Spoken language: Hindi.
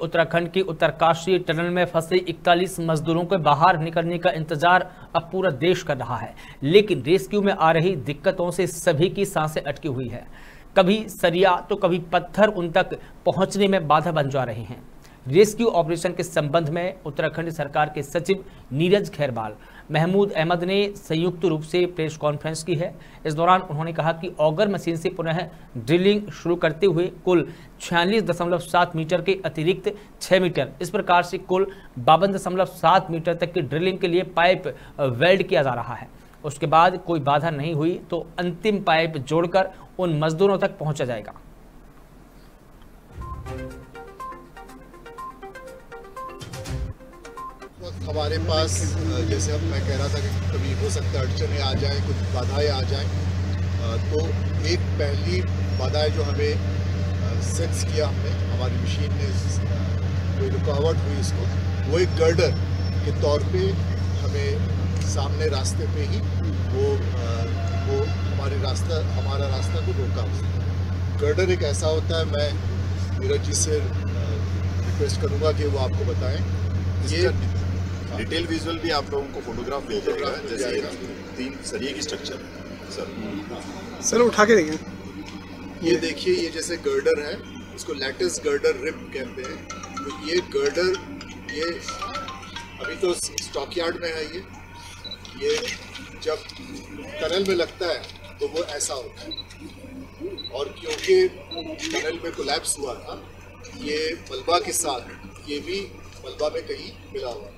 उत्तराखंड की उत्तरकाशी टनल में फंसे 41 मजदूरों के बाहर निकलने का इंतज़ार अब पूरा देश कर रहा है। लेकिन रेस्क्यू में आ रही दिक्कतों से सभी की साँसें अटकी हुई है। कभी सरिया तो कभी पत्थर उन तक पहुँचने में बाधा बन जा रहे हैं। रेस्क्यू ऑपरेशन के संबंध में उत्तराखंड सरकार के सचिव नीरज खैरवाल महमूद अहमद ने संयुक्त रूप से प्रेस कॉन्फ्रेंस की है। इस दौरान उन्होंने कहा कि ऑगर मशीन से पुनः ड्रिलिंग शुरू करते हुए कुल छियालीस दशमलव सात मीटर के अतिरिक्त छः मीटर, इस प्रकार से कुल बावन दशमलव सात मीटर तक की ड्रिलिंग के लिए पाइप वेल्ड किया जा रहा है। उसके बाद कोई बाधा नहीं हुई तो अंतिम पाइप जोड़कर उन मजदूरों तक पहुँचा जाएगा। हमारे पास जैसे अब मैं कह रहा था कि कभी हो सकता है अड़चने आ जाए, कुछ बाधाएँ आ जाएँ तो एक पहली बाधाएँ जो हमें सेंस किया हमने, हमारी मशीन ने कोई रुकावट हुई इसको, वो एक गर्डर के तौर पे हमें सामने रास्ते पे ही वो वो हमारे रास्ता, हमारा रास्ता को रोका। गर्डर एक ऐसा होता है, मैं नीरज जी से रिक्वेस्ट करूँगा कि वो आपको बताएँ। ये डिटेल विजुअल भी आप लोगों को फोटोग्राफ मिल जाएगा जैसे तीन सरिये की स्ट्रक्चर सर सर उठा के देखिए ये देखिए ये जैसे गर्डर है इसको लेटेस्ट गर्डर रिप कहते हैं। तो ये गर्डर ये अभी तो स्टॉक यार्ड में है ये। ये जब टनल में लगता है तो वो ऐसा होता है। और क्योंकि टनल में कोलैप्स हुआ था ये मलबा के साथ ये भी मलबा में कहीं मिला हुआ